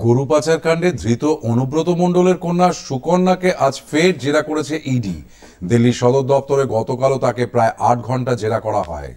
গরু পাচার কাণ্ডে ধৃত অনুব্রত মণ্ডলের কন্যা সুকন্যাকে আজ ফের জেরা করেছে ইডি। দিল্লি সদর দপ্তরে গতকালও তাকে প্রায় আট ঘণ্টা জেরা করা হয়।